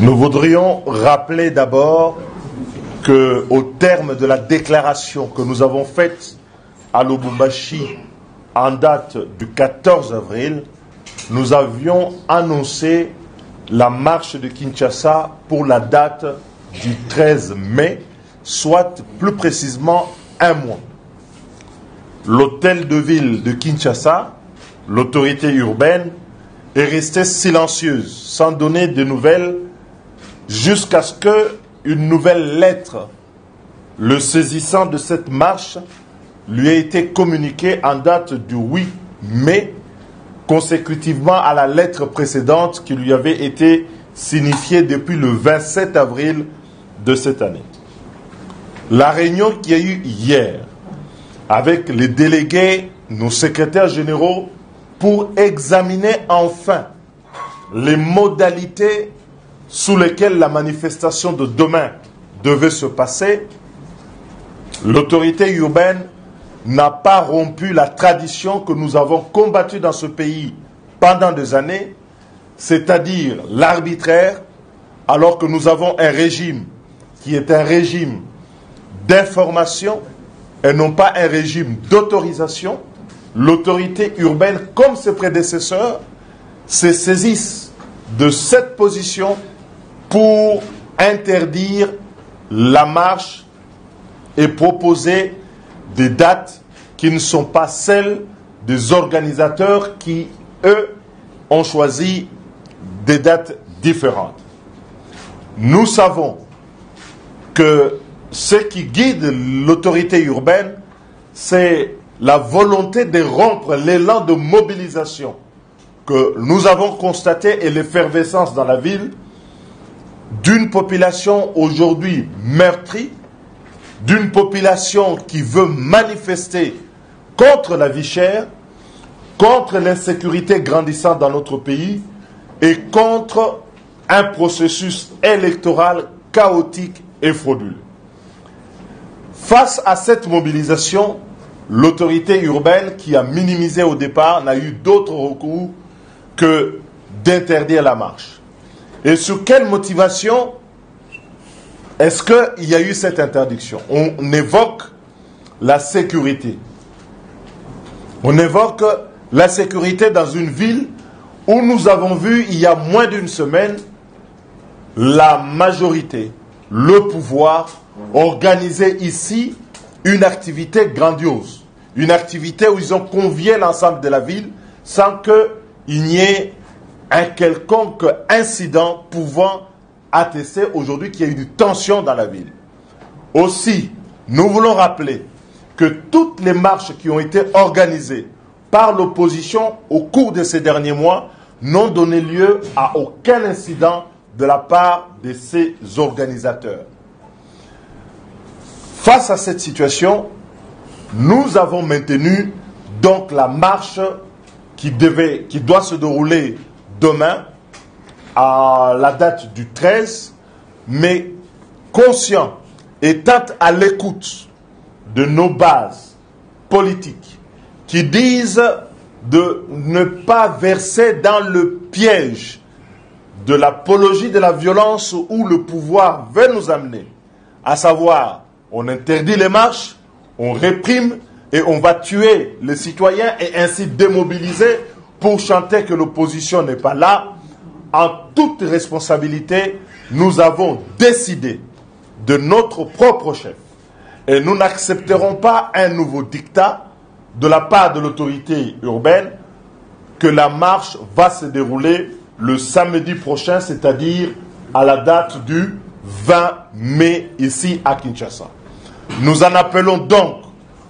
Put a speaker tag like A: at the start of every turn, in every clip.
A: Nous voudrions rappeler d'abord que au terme de la déclaration que nous avons faite à Lubumbashi en date du 14 avril, nous avions annoncé la marche de Kinshasa pour la date du 13 mai, soit plus précisément un mois. L'hôtel de ville de Kinshasa, l'autorité urbaine, est restée silencieuse, sans donner de nouvelles, jusqu'à ce que une nouvelle lettre le saisissant de cette marche lui ait été communiquée en date du 8 mai, consécutivement à la lettre précédente qui lui avait été signifiée depuis le 27 avril de cette année. La réunion qui a eu hier avec les délégués, nos secrétaires généraux, pour examiner enfin les modalités sous lesquelles la manifestation de demain devait se passer, l'autorité urbaine n'a pas rompu la tradition que nous avons combattue dans ce pays pendant des années, c'est-à-dire l'arbitraire, alors que nous avons un régime qui est un régime d'information et non pas un régime d'autorisation, l'autorité urbaine, comme ses prédécesseurs, se saisissent de cette position pour interdire la marche et proposer des dates qui ne sont pas celles des organisateurs qui, eux, ont choisi des dates différentes. Nous savons que ce qui guide l'autorité urbaine, c'est la volonté de rompre l'élan de mobilisation que nous avons constaté et l'effervescence dans la ville d'une population aujourd'hui meurtrie, d'une population qui veut manifester contre la vie chère, contre l'insécurité grandissante dans notre pays et contre un processus électoral chaotique et frauduleux. Face à cette mobilisation, l'autorité urbaine qui a minimisé au départ n'a eu d'autre recours que d'interdire la marche. Et sur quelle motivation est-ce qu'il y a eu cette interdiction? On évoque la sécurité. On évoque la sécurité dans une ville où nous avons vu il y a moins d'une semaine la majorité, le pouvoir organiser ici une activité grandiose, une activité où ils ont convié l'ensemble de la ville sans qu'il n'y ait un quelconque incident pouvant attester aujourd'hui qu'il y a une tension dans la ville. Aussi, nous voulons rappeler que toutes les marches qui ont été organisées par l'opposition au cours de ces derniers mois n'ont donné lieu à aucun incident de la part de ces organisateurs. Face à cette situation, nous avons maintenu donc la marche qui, devait, qui doit se dérouler demain à la date du 13, mais conscient, étant à l'écoute de nos bases politiques qui disent de ne pas verser dans le piège de l'apologie de la violence où le pouvoir veut nous amener, à savoir on interdit les marches, on réprime et on va tuer les citoyens et ainsi démobiliser pour chanter que l'opposition n'est pas là. En toute responsabilité, nous avons décidé de notre propre chef. Et nous n'accepterons pas un nouveau dictat de la part de l'autorité urbaine que la marche va se dérouler le samedi prochain, c'est-à-dire à la date du 20 mai ici à Kinshasa. Nous en appelons donc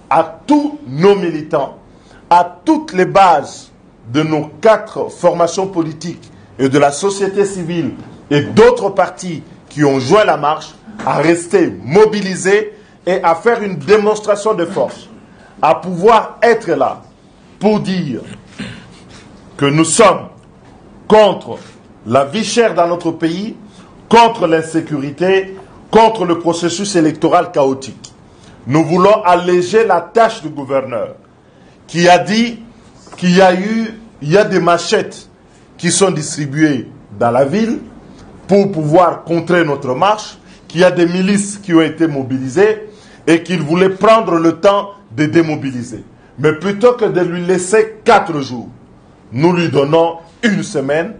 A: à tous nos militants, à toutes les bases de nos quatre formations politiques et de la société civile et d'autres partis qui ont joint la marche à rester mobilisés et à faire une démonstration de force, à pouvoir être là pour dire que nous sommes contre la vie chère dans notre pays, contre l'insécurité, contre le processus électoral chaotique. Nous voulons alléger la tâche du gouverneur qui a dit qu'il y a eu, il y a des machettes qui sont distribuées dans la ville pour pouvoir contrer notre marche, qu'il y a des milices qui ont été mobilisées et qu'il voulait prendre le temps de démobiliser. Mais plutôt que de lui laisser quatre jours, nous lui donnons une semaine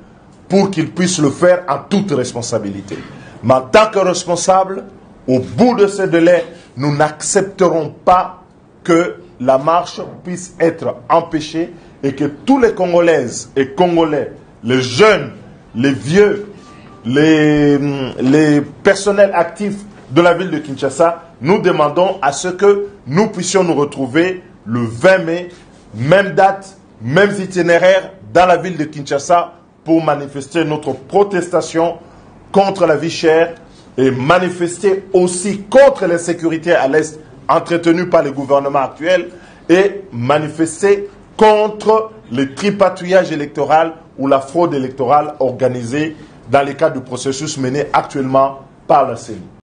A: pour qu'il puisse le faire en toute responsabilité. Mais en tant que responsable, au bout de ce délai, nous n'accepterons pas que la marche puisse être empêchée et que tous les Congolaises et Congolais, les jeunes, les vieux, les, les personnels actifs de la ville de Kinshasa, nous demandons à ce que nous puissions nous retrouver le 20 mai, même date, mêmes itinéraires dans la ville de Kinshasa pour manifester notre protestation contre la vie chère et manifester aussi contre l'insécurité à l'Est entretenue par le gouvernement actuel et manifester contre le tripatouillage électoral ou la fraude électorale organisée dans le cadre du processus mené actuellement par la CENI.